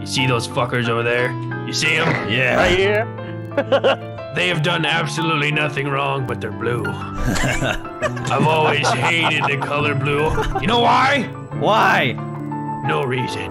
You see those fuckers over there? You see them? Yeah. Right here. They have done absolutely nothing wrong, but they're blue. I've always hated the color blue. You know why? Why? No reason.